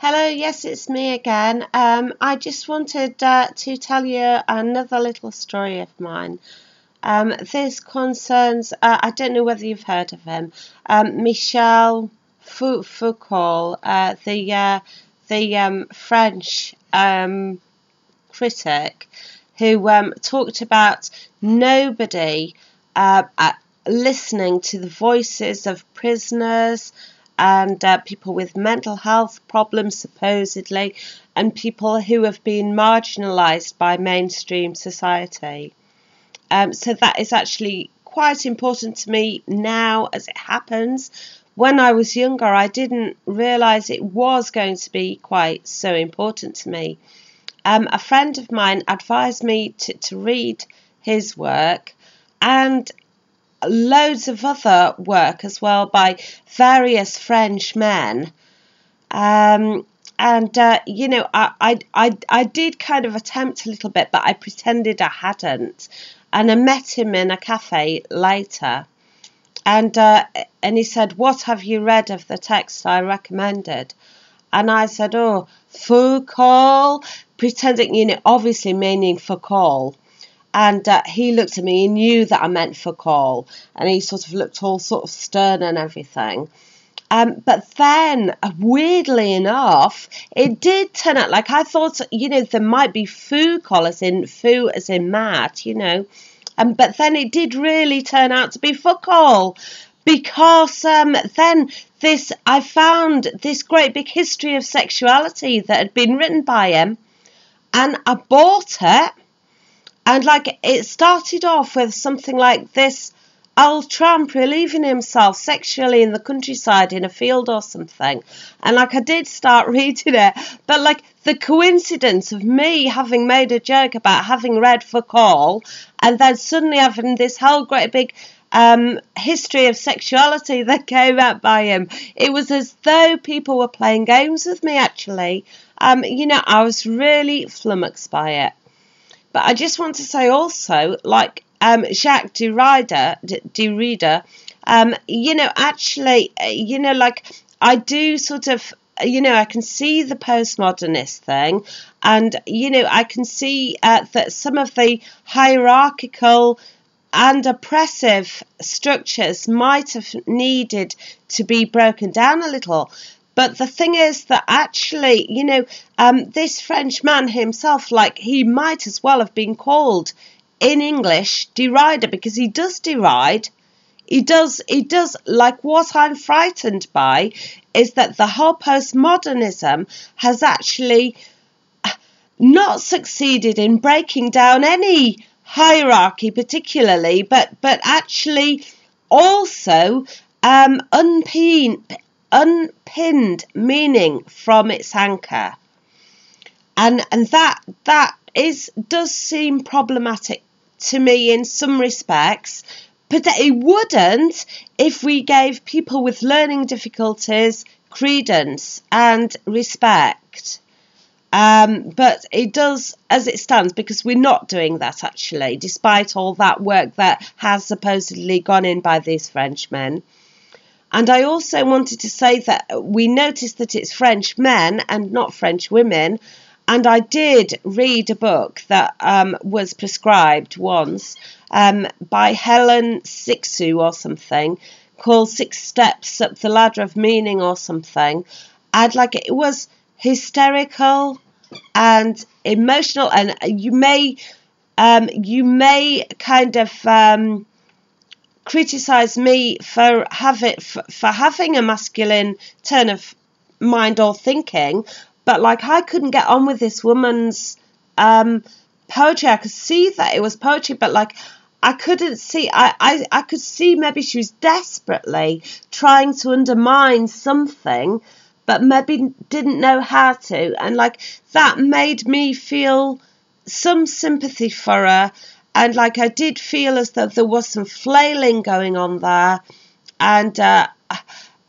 Hello, yes, it's me again. Um, I just wanted uh, to tell you another little story of mine. Um, this concerns, uh, I don't know whether you've heard of him, um, Michel Foucault, uh, the, uh, the um, French um, critic who um, talked about nobody uh, listening to the voices of prisoners and uh, people with mental health problems, supposedly, and people who have been marginalised by mainstream society. Um, so that is actually quite important to me now as it happens. When I was younger, I didn't realise it was going to be quite so important to me. Um, a friend of mine advised me to, to read his work, and loads of other work as well by various French men. Um, and uh, you know, I, I, I, I did kind of attempt a little bit, but I pretended I hadn't. And I met him in a cafe later, and uh, and he said, "What have you read of the text I recommended?" And I said, "Oh, Foucault," pretending, you know, obviously meaning Foucault. And uh, he looked at me, he knew that I meant for call, and he sort of looked all sort of stern and everything. Um, but then, uh, weirdly enough, it did turn out like I thought, you know, there might be Foucault as in fou as in mad, you know. Um, but then it did really turn out to be Foucault because um, then this I found this great big history of sexuality that had been written by him, and I bought it and like it started off with something like this old tramp relieving himself sexually in the countryside in a field or something. And like I did start reading it, but like the coincidence of me having made a joke about having read Foucault and then suddenly having this whole great big um, history of sexuality that came out by him. It was as though people were playing games with me, actually. Um, you know, I was really flummoxed by it. But I just want to say also, like um, Jacques Derrida, Derrida, um, you know, actually, uh, you know, like I do sort of you know, I can see the postmodernist thing, and you know, I can see uh, that some of the hierarchical and oppressive structures might have needed to be broken down a little. But the thing is that actually, you know, um, this French man himself, like, he might as well have been called in English derider because he does deride. He does, he does, like, what I'm frightened by is that the whole postmodernism has actually not succeeded in breaking down any hierarchy, particularly, but, but actually also um, unpin, unpinned meaning from its anchor. And and that that is does seem problematic to me in some respects, but it wouldn't if we gave people with learning difficulties credence and respect. Um, but it does, as it stands, because we're not doing that actually, despite all that work that has supposedly gone in by these Frenchmen. And I also wanted to say that we noticed that it's French men and not French women. And I did read a book that um, was prescribed once um, by Helen Cixous or something called Six Steps Up the Ladder of Meaning or something. I'd like it, was hysterical and emotional, and you may um, you may kind of criticize me for having for having a masculine turn of mind or thinking, but like I couldn't get on with this woman's um, poetry. I could see that it was poetry, but like I couldn't see. I, I I could see maybe she was desperately trying to undermine something, but maybe didn't know how to, and like that made me feel some sympathy for her and like I did feel as though there was some flailing going on there, and uh,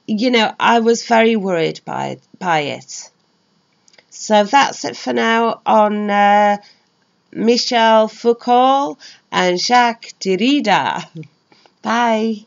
you know I was very worried by by it. So that's it for now on uh, Michel Foucault and Jacques Derrida. Bye.